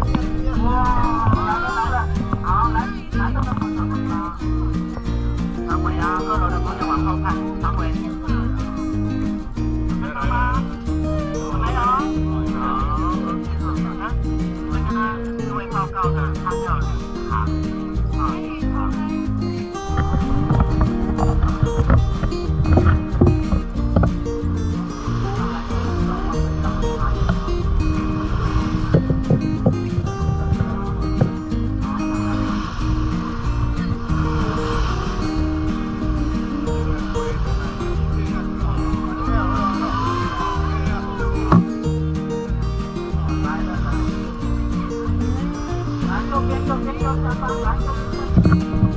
Wow. Thank you.